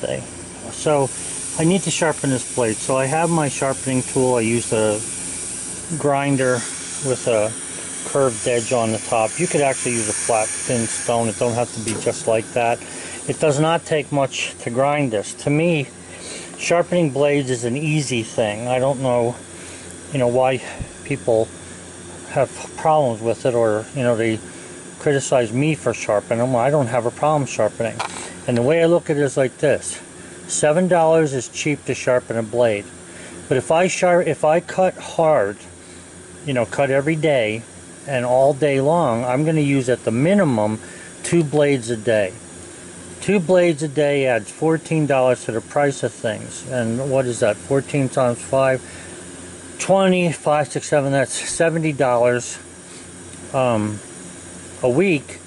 birthday. So I need to sharpen this blade. So I have my sharpening tool. I use the grinder with a curved edge on the top. You could actually use a flat thin stone. It don't have to be just like that. It does not take much to grind this. To me, sharpening blades is an easy thing. I don't know, you know, why people have problems with it or, you know, they criticize me for sharpening them. I don't have a problem sharpening. And the way I look at it is like this. $7 is cheap to sharpen a blade. But if I sharp, if I cut hard, you know, cut every day and all day long, I'm going to use at the minimum two blades a day. Two blades a day adds $14 to the price of things. And what is that? 14 times 5? 20, 5, 6, 7, that's $70 um, a week.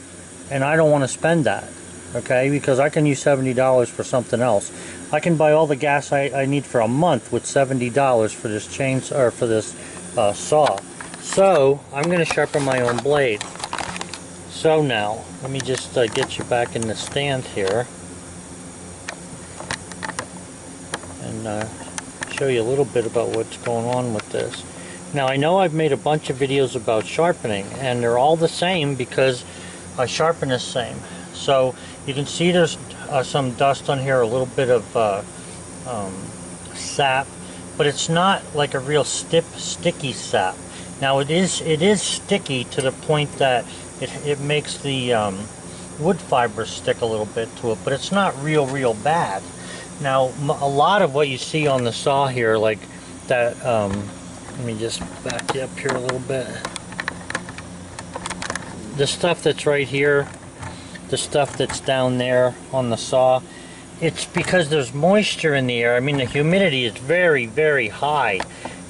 And I don't want to spend that. Okay, because I can use $70 for something else. I can buy all the gas I, I need for a month with $70 for this chainsaw or for this uh, saw. So I'm going to sharpen my own blade. So now, let me just uh, get you back in the stand here. And uh, show you a little bit about what's going on with this. Now I know I've made a bunch of videos about sharpening and they're all the same because I sharpen the same. So you can see there's uh, some dust on here, a little bit of uh, um, sap, but it's not like a real stiff, sticky sap. Now it is it is sticky to the point that it, it makes the um, wood fibers stick a little bit to it, but it's not real, real bad. Now a lot of what you see on the saw here, like that, um, let me just back you up here a little bit. The stuff that's right here, the stuff that's down there on the saw, it's because there's moisture in the air. I mean, the humidity is very, very high.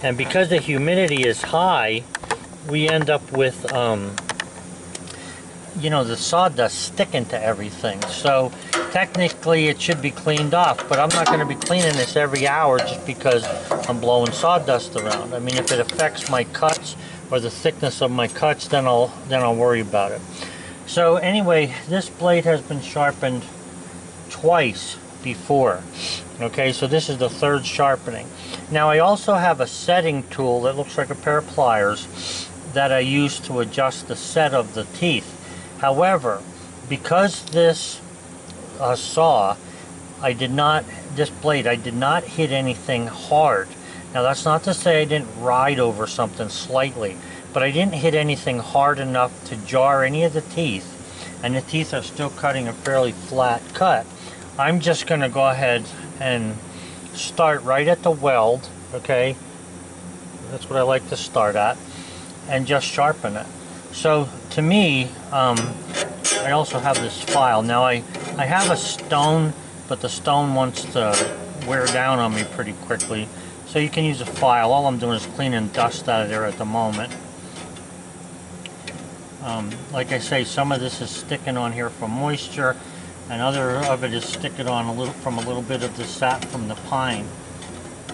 And because the humidity is high, we end up with, um, you know, the sawdust sticking to everything. So technically it should be cleaned off, but I'm not going to be cleaning this every hour just because I'm blowing sawdust around. I mean, if it affects my cuts or the thickness of my cuts, then I'll, then I'll worry about it. So anyway, this blade has been sharpened twice before. Okay, so this is the third sharpening. Now I also have a setting tool that looks like a pair of pliers that I use to adjust the set of the teeth. However, because this uh, saw, I did not, this blade, I did not hit anything hard. Now that's not to say I didn't ride over something slightly but I didn't hit anything hard enough to jar any of the teeth and the teeth are still cutting a fairly flat cut. I'm just going to go ahead and start right at the weld, okay? That's what I like to start at, and just sharpen it. So to me, um, I also have this file. Now I, I have a stone, but the stone wants to wear down on me pretty quickly. So you can use a file. All I'm doing is cleaning dust out of there at the moment. Um, like I say, some of this is sticking on here from moisture, and other of it is sticking on a little from a little bit of the sap from the pine.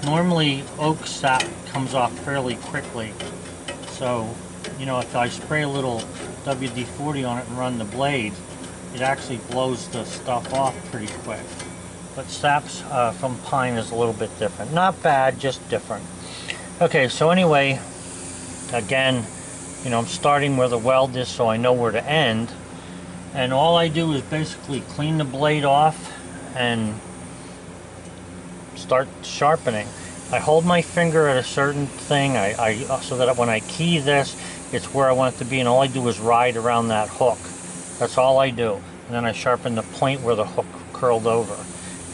Normally, oak sap comes off fairly quickly, so you know if I spray a little WD-40 on it and run the blade, it actually blows the stuff off pretty quick. But saps uh, from pine is a little bit different. Not bad, just different. Okay, so anyway, again, you know, I'm starting where the weld is so I know where to end. And all I do is basically clean the blade off and start sharpening. I hold my finger at a certain thing I, I, so that when I key this, it's where I want it to be and all I do is ride around that hook. That's all I do. And then I sharpen the point where the hook curled over.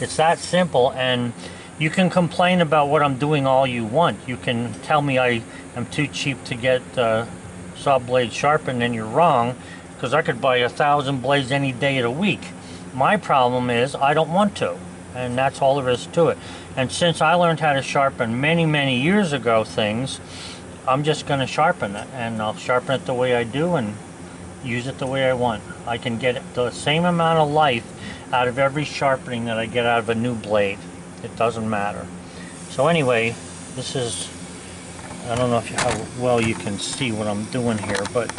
It's that simple and you can complain about what I'm doing all you want. You can tell me I am too cheap to get uh, saw blade sharpened and you're wrong because I could buy a thousand blades any day of the week. My problem is I don't want to and that's all there is to it. And since I learned how to sharpen many, many years ago things, I'm just going to sharpen it and I'll sharpen it the way I do and use it the way I want. I can get the same amount of life out of every sharpening that I get out of a new blade. It doesn't matter. So anyway, this is I don't know if you, how well you can see what I'm doing here, but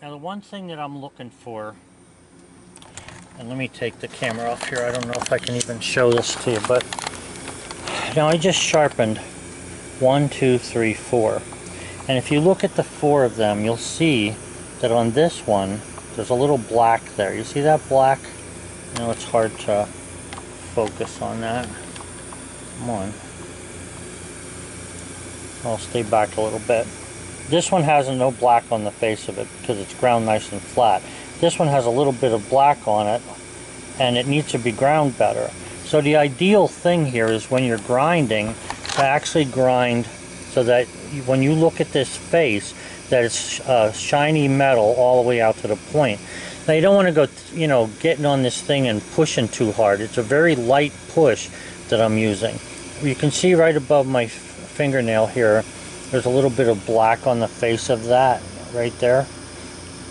Now the one thing that I'm looking for, and let me take the camera off here, I don't know if I can even show this to you, but now I just sharpened one, two, three, four. And if you look at the four of them, you'll see that on this one, there's a little black there. You see that black? I know it's hard to focus on that. Come on. I'll stay back a little bit. This one has no black on the face of it because it's ground nice and flat. This one has a little bit of black on it and it needs to be ground better. So the ideal thing here is when you're grinding to actually grind so that when you look at this face that it's uh, shiny metal all the way out to the point. Now you don't want to go, you know, getting on this thing and pushing too hard. It's a very light push that I'm using. You can see right above my fingernail here, there's a little bit of black on the face of that right there.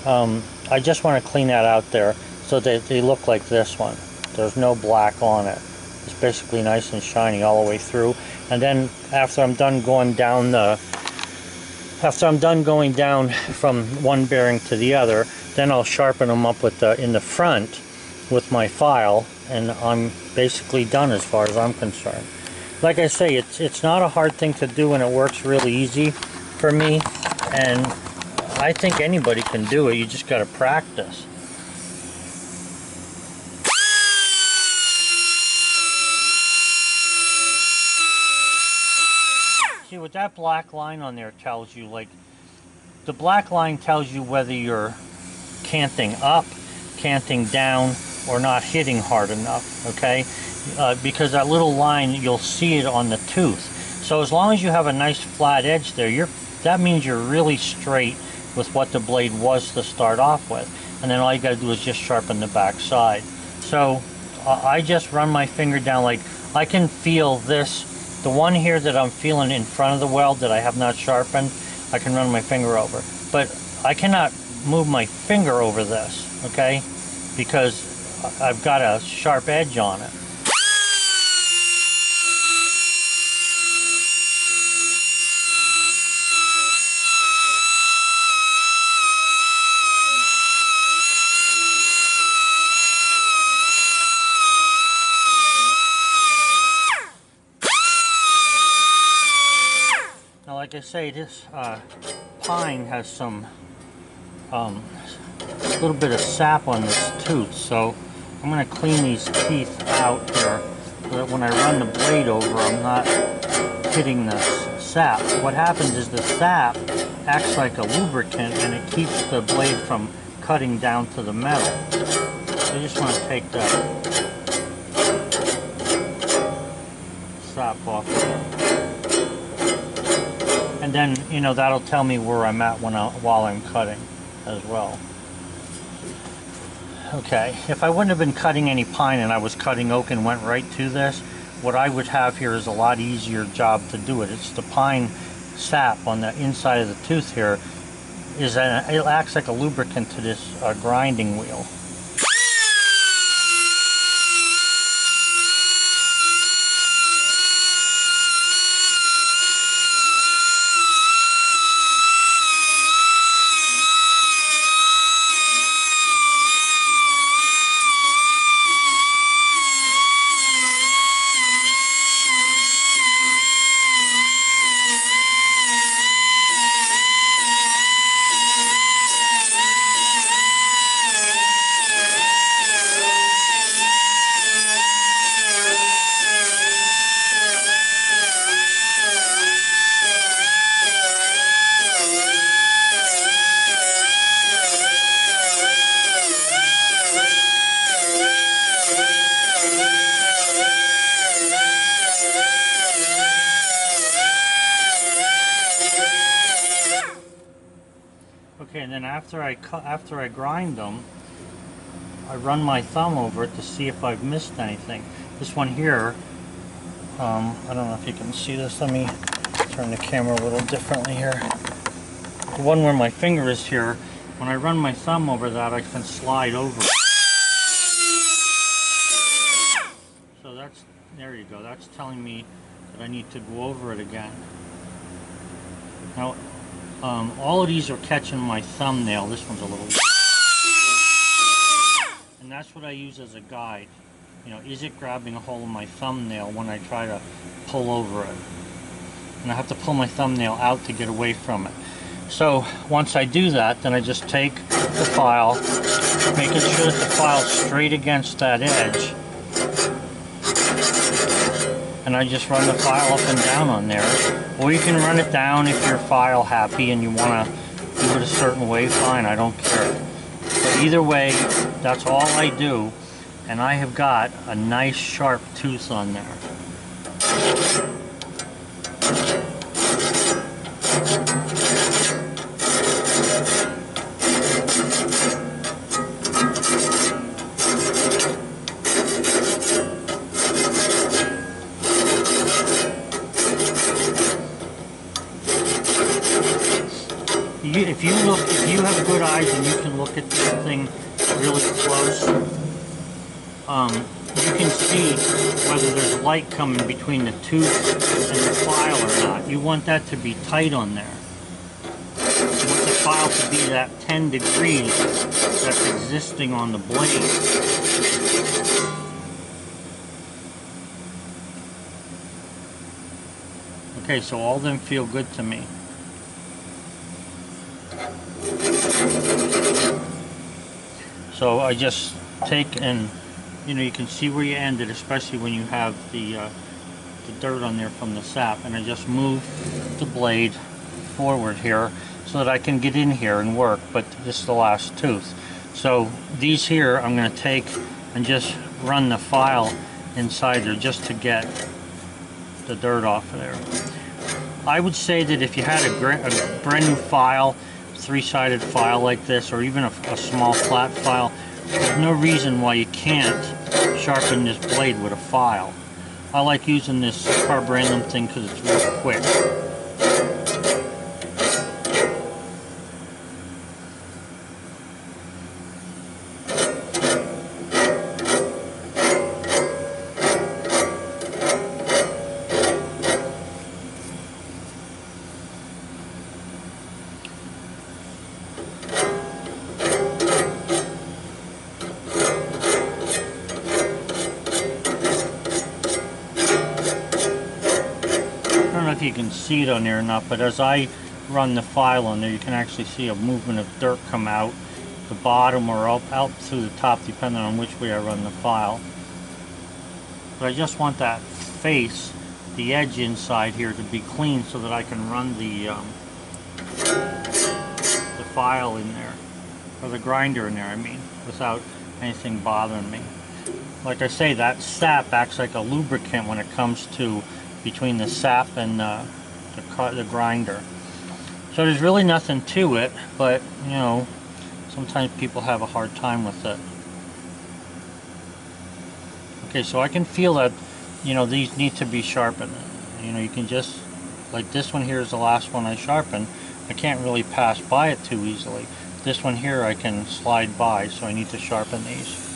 Um, I just want to clean that out there so that they look like this one. There's no black on it. It's basically nice and shiny all the way through. And then after I'm done going down the, after I'm done going down from one bearing to the other, then I'll sharpen them up with the, in the front with my file and I'm basically done as far as I'm concerned. Like I say, it's, it's not a hard thing to do and it works really easy for me and I think anybody can do it, you just gotta practice. That black line on there tells you, like the black line tells you whether you're canting up, canting down, or not hitting hard enough, okay? Uh, because that little line, you'll see it on the tooth. So as long as you have a nice flat edge there, you're that means you're really straight with what the blade was to start off with. And then all you gotta do is just sharpen the back side. So uh, I just run my finger down like, I can feel this, the one here that I'm feeling in front of the weld that I have not sharpened, I can run my finger over. But I cannot move my finger over this, okay? Because I've got a sharp edge on it. Like I say, this uh, pine has some um, little bit of sap on this tooth, so I'm going to clean these teeth out here so that when I run the blade over, I'm not hitting the sap. What happens is the sap acts like a lubricant and it keeps the blade from cutting down to the metal. So I just want to take that sap off. And then, you know, that'll tell me where I'm at when I, while I'm cutting as well. Okay, if I wouldn't have been cutting any pine and I was cutting oak and went right to this, what I would have here is a lot easier job to do it. It's the pine sap on the inside of the tooth here is a, it acts like a lubricant to this uh, grinding wheel. Then after I cut, after I grind them, I run my thumb over it to see if I've missed anything. This one here, um, I don't know if you can see this. Let me turn the camera a little differently here. The one where my finger is here, when I run my thumb over that, I can slide over. it. So that's, there you go. That's telling me that I need to go over it again. Now, um, all of these are catching my thumbnail. This one's a little... And that's what I use as a guide. You know, is it grabbing a hold of my thumbnail when I try to pull over it? And I have to pull my thumbnail out to get away from it. So once I do that, then I just take the file, making sure that the file's straight against that edge, and I just run the file up and down on there. Or you can run it down if you're file happy and you want to do it a certain way, fine, I don't care. But either way, that's all I do. And I have got a nice sharp tooth on there. You, if you look, if you have good eyes and you can look at this thing really close, um, you can see whether there's light coming between the tooth and the file or not. You want that to be tight on there. You want the file to be that 10 degrees that's existing on the blade. Okay, so all them feel good to me. So I just take and, you know, you can see where you ended, especially when you have the, uh, the dirt on there from the sap. And I just move the blade forward here so that I can get in here and work, but this is the last tooth. So these here, I'm going to take and just run the file inside there just to get the dirt off of there. I would say that if you had a, a brand new file, three-sided file like this, or even a, a small flat file, there's no reason why you can't sharpen this blade with a file. I like using this carborundum thing because it's real quick. See it on there or not, but as I run the file on there, you can actually see a movement of dirt come out the bottom or up, out through the top, depending on which way I run the file. But I just want that face, the edge inside here, to be clean so that I can run the um, the file in there, or the grinder in there, I mean, without anything bothering me. Like I say, that sap acts like a lubricant when it comes to between the sap and uh, the, the grinder. So there's really nothing to it, but you know, sometimes people have a hard time with it. Okay, so I can feel that, you know, these need to be sharpened. You know, you can just, like this one here is the last one I sharpened. I can't really pass by it too easily. This one here I can slide by, so I need to sharpen these.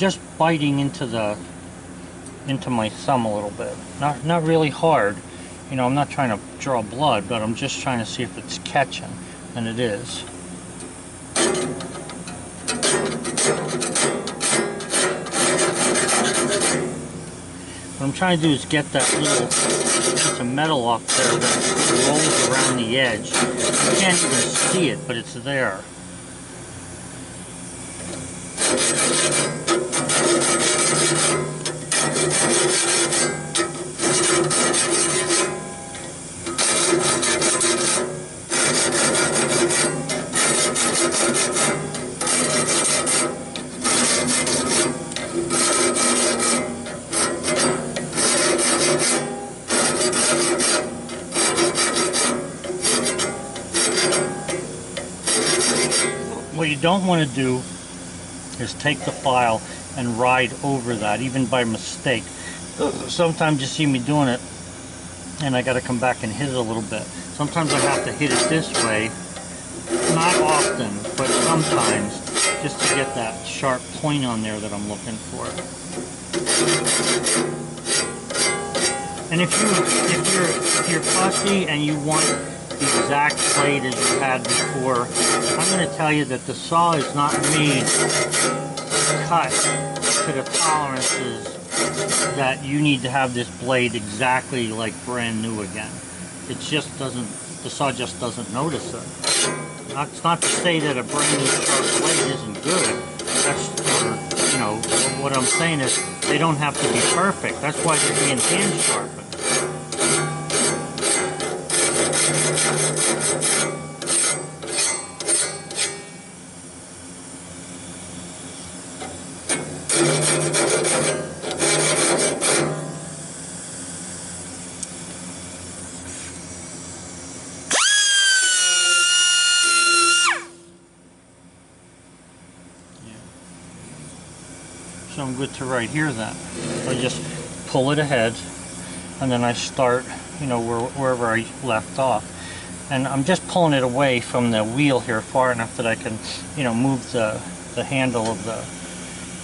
Just biting into the into my thumb a little bit. Not not really hard. You know, I'm not trying to draw blood, but I'm just trying to see if it's catching, and it is. What I'm trying to do is get that little piece of metal off there that rolls around the edge. You can't even see it, but it's there. Don't want to do is take the file and ride over that, even by mistake. Sometimes you see me doing it and I got to come back and hit it a little bit. Sometimes I have to hit it this way, not often, but sometimes, just to get that sharp point on there that I'm looking for. And if you if you're if you're fussy and you want exact blade as you had before, I'm going to tell you that the saw is not made to cut to the tolerances that you need to have this blade exactly like brand new again. It just doesn't, the saw just doesn't notice it. It's not to say that a brand new sharp blade isn't good. That's, or, you know, what I'm saying is they don't have to be perfect. That's why they're being hand sharpened. So I'm good to right here then. I just pull it ahead and then I start, you know, where, wherever I left off. And I'm just pulling it away from the wheel here far enough that I can, you know, move the, the handle of the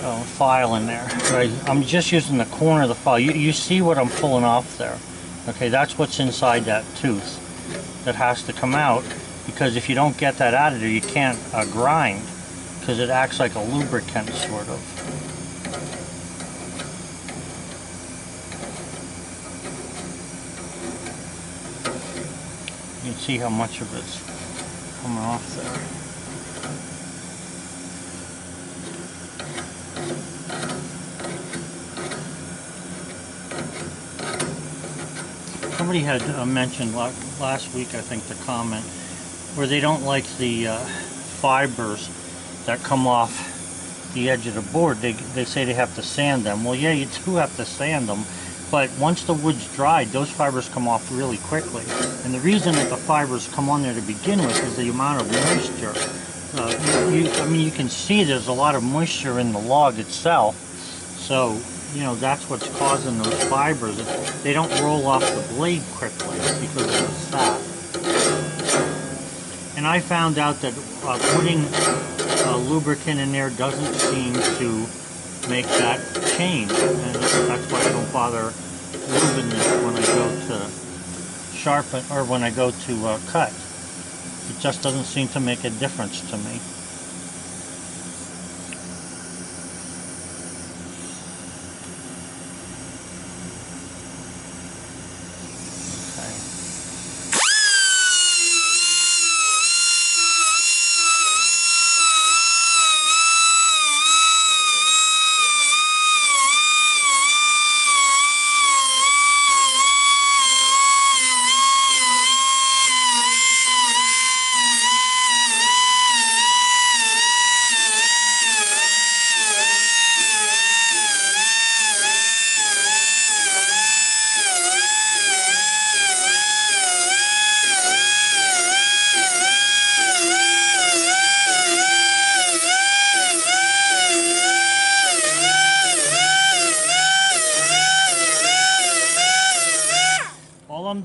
uh, file in there. I'm just using the corner of the file. You, you see what I'm pulling off there. Okay, that's what's inside that tooth that has to come out because if you don't get that out of there, you can't uh, grind because it acts like a lubricant sort of. You can see how much of it's coming off there. Somebody had uh, mentioned last week, I think, the comment where they don't like the uh, fibers that come off the edge of the board. They, they say they have to sand them. Well, yeah, you do have to sand them, but once the wood's dried, those fibers come off really quickly. And the reason that the fibers come on there to begin with is the amount of moisture. Uh, you, I mean, you can see there's a lot of moisture in the log itself. So, you know, that's what's causing those fibers. They don't roll off the blade quickly because of the sap. And I found out that uh, putting uh, lubricant in there doesn't seem to make that change. And that's why I don't bother lubing this when I go to sharpen, or when I go to uh, cut. It just doesn't seem to make a difference to me.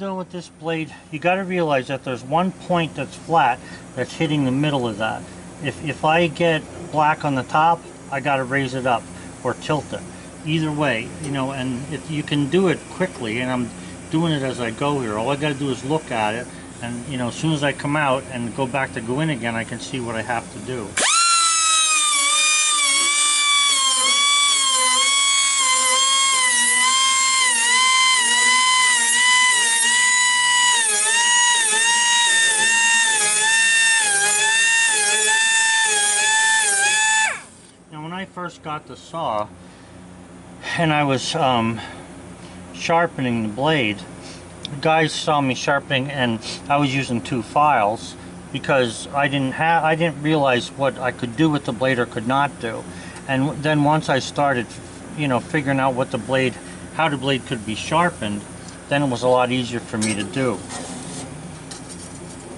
Doing with this blade, you got to realize that there's one point that's flat that's hitting the middle of that. If, if I get black on the top, I got to raise it up or tilt it. Either way, you know, and if you can do it quickly, and I'm doing it as I go here. All I got to do is look at it, and you know, as soon as I come out and go back to go in again, I can see what I have to do. Got the saw and I was um, sharpening the blade, the guys saw me sharpening and I was using two files because I didn't have I didn't realize what I could do with the blade or could not do. And then once I started, you know, figuring out what the blade, how the blade could be sharpened, then it was a lot easier for me to do.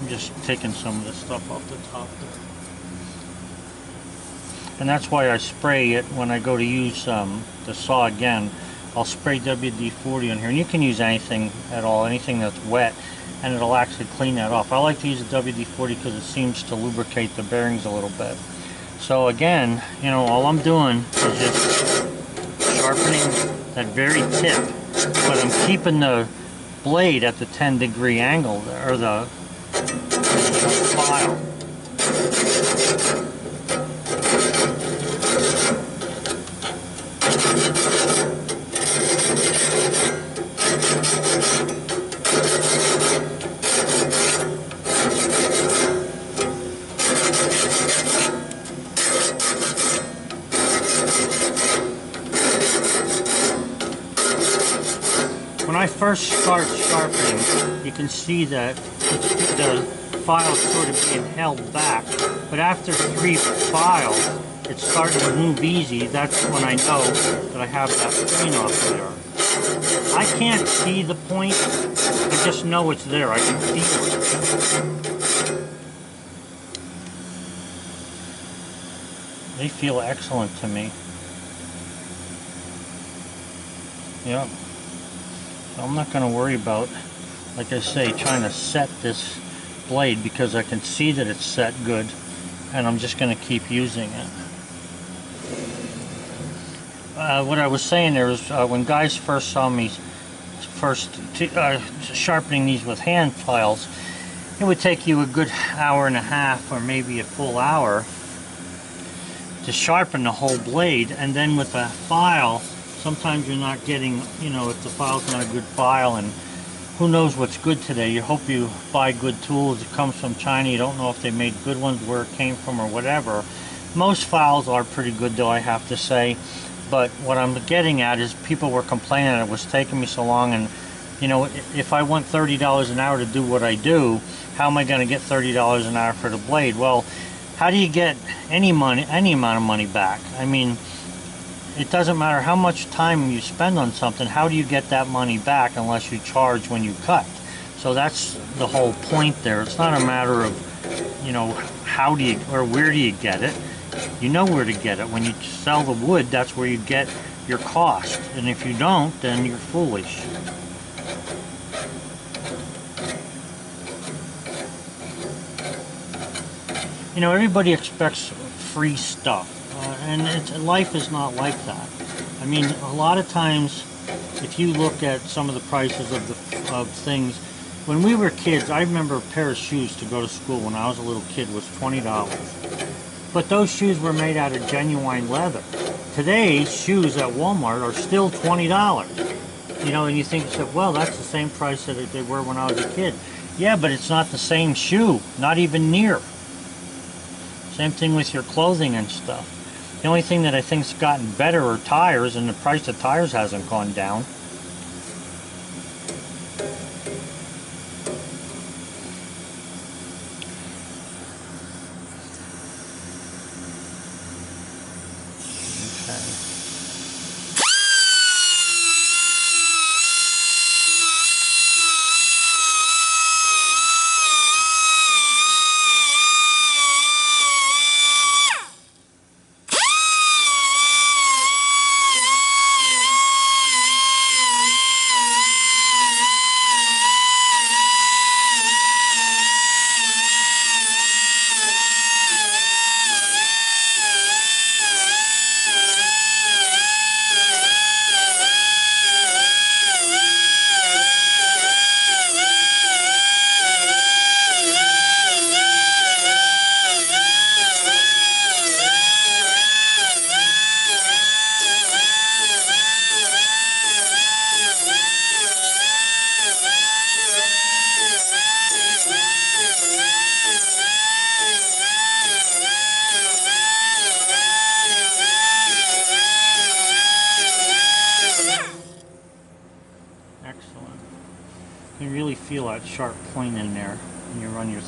I'm just taking some of the stuff off the top there. And that's why I spray it when I go to use um, the saw again. I'll spray WD-40 on here. And you can use anything at all, anything that's wet, and it'll actually clean that off. I like to use the WD-40 because it seems to lubricate the bearings a little bit. So again, you know, all I'm doing is just sharpening that very tip, but I'm keeping the blade at the 10 degree angle or the file. When I first start sharpening, you can see that the file sort of being held back. But after three files, it's starting to move easy. That's when I know that I have that clean off there. I can't see the point, I just know it's there. I can feel it. They feel excellent to me. Yep. So I'm not going to worry about, like I say, trying to set this blade because I can see that it's set good and I'm just going to keep using it. Uh, what I was saying there is uh, when guys first saw me first uh, sharpening these with hand files, it would take you a good hour and a half or maybe a full hour to sharpen the whole blade and then with a file sometimes you're not getting, you know, if the file's not a good file and who knows what's good today. You hope you buy good tools. It comes from China. You don't know if they made good ones, where it came from or whatever. Most files are pretty good though, I have to say. But what I'm getting at is people were complaining it was taking me so long and you know, if I want $30 an hour to do what I do, how am I going to get $30 an hour for the blade? Well, how do you get any money, any amount of money back? I mean, it doesn't matter how much time you spend on something, how do you get that money back unless you charge when you cut? So that's the whole point there. It's not a matter of, you know, how do you, or where do you get it? You know where to get it. When you sell the wood, that's where you get your cost. And if you don't, then you're foolish. You know, everybody expects free stuff and life is not like that. I mean, a lot of times, if you look at some of the prices of the of things, when we were kids, I remember a pair of shoes to go to school when I was a little kid was twenty dollars. But those shoes were made out of genuine leather. Today, shoes at Walmart are still twenty dollars. You know, and you think, well, that's the same price that they were when I was a kid. Yeah, but it's not the same shoe, not even near. Same thing with your clothing and stuff. The only thing that I think's gotten better are tires, and the price of tires hasn't gone down.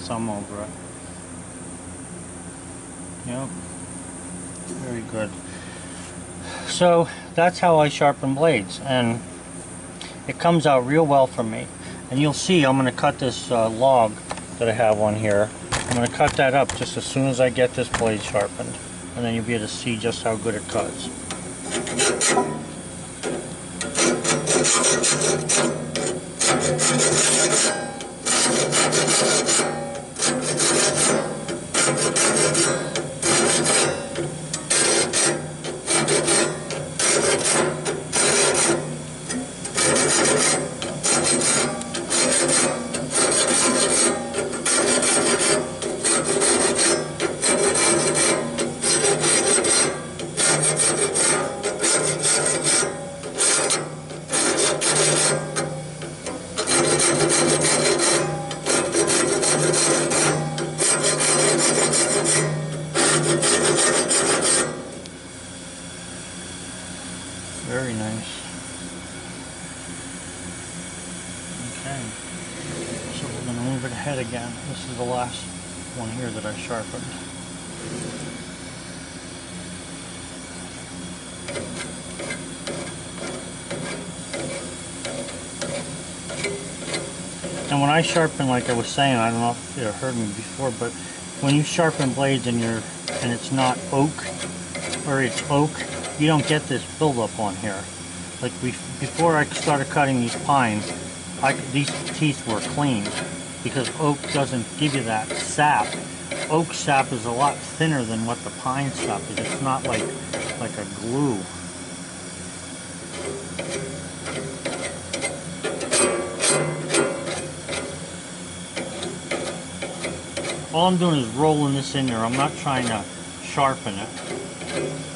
You your over it. Yep. Very good. So that's how I sharpen blades and it comes out real well for me. And you'll see I'm going to cut this uh, log that I have on here. I'm going to cut that up just as soon as I get this blade sharpened. And then you'll be able to see just how good it cuts. Very thank you And when I sharpen, like I was saying, I don't know if you heard me before, but when you sharpen blades and you're and it's not oak or it's oak, you don't get this buildup on here. Like we, before I started cutting these pines, I, these teeth were clean because oak doesn't give you that sap. Oak sap is a lot thinner than what the pine sap is. It's not like like a glue. All I'm doing is rolling this in there. I'm not trying to sharpen it.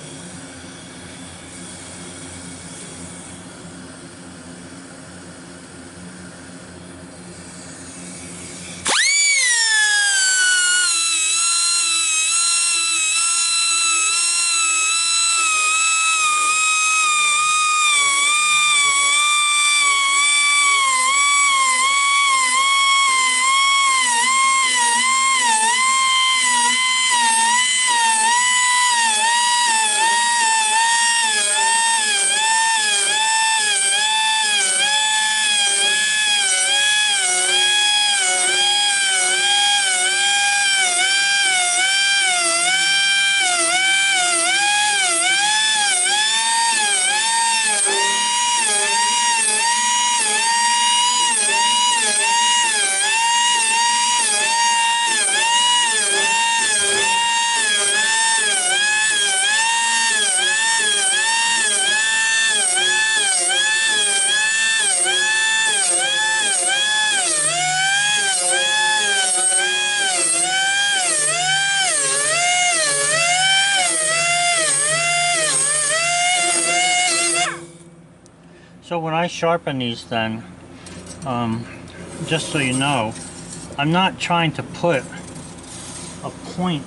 I sharpen these then, um, just so you know, I'm not trying to put a point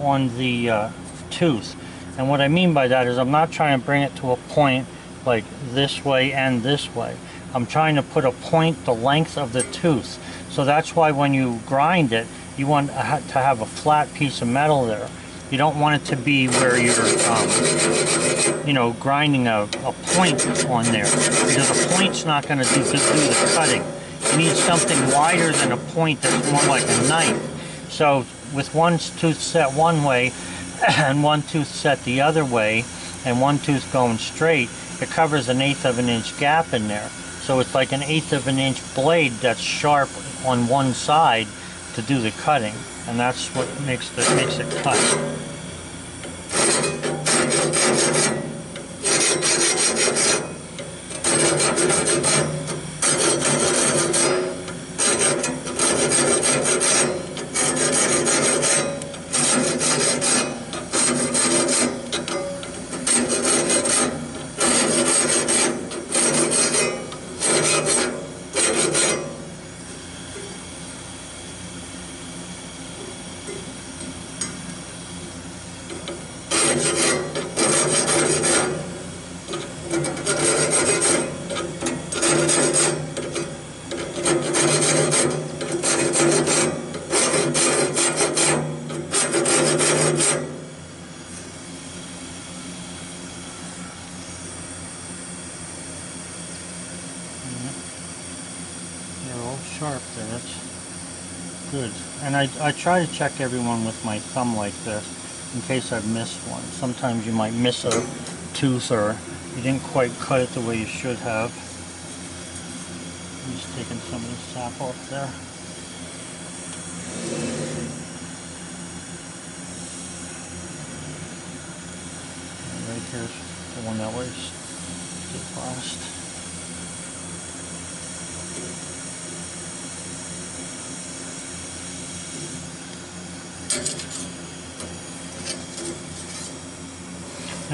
on the uh, tooth. And what I mean by that is I'm not trying to bring it to a point like this way and this way. I'm trying to put a point the length of the tooth. So that's why when you grind it, you want to have a flat piece of metal there. You don't want it to be where you're, um, you know, grinding a, a point on there because a point's not going to do, do the cutting. You need something wider than a point that's more like a knife. So with one tooth set one way and one tooth set the other way and one tooth going straight, it covers an eighth of an inch gap in there. So it's like an eighth of an inch blade that's sharp on one side to do the cutting. And that's what makes, the, makes it cut. I, try to check everyone with my thumb like this in case I've missed one. Sometimes you might miss a tooth or you didn't quite cut it the way you should have. I'm just taking some of the sap off there. Right here's the one that was did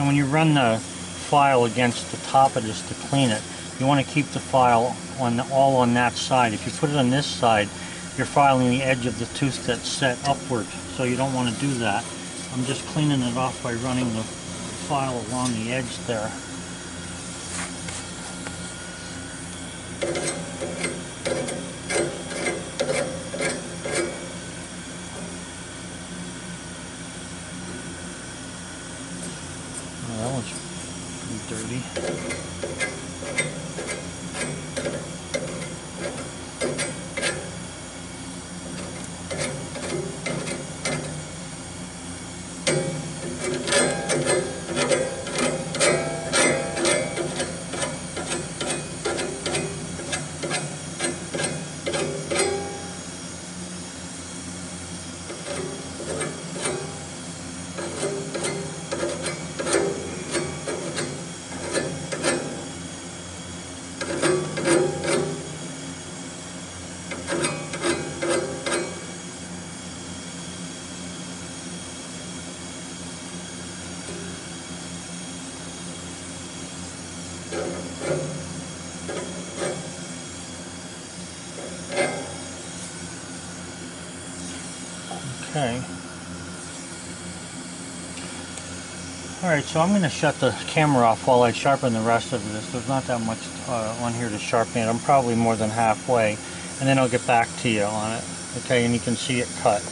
when you run the file against the top of this to clean it, you want to keep the file on all on that side. If you put it on this side, you're filing the edge of the tooth that's set upward, so you don't want to do that. I'm just cleaning it off by running the file along the edge there. Oh, that one's pretty dirty. Okay. Alright, so I'm going to shut the camera off while I sharpen the rest of this. There's not that much uh, on here to sharpen it. I'm probably more than halfway. And then I'll get back to you on it. Okay, and you can see it cut.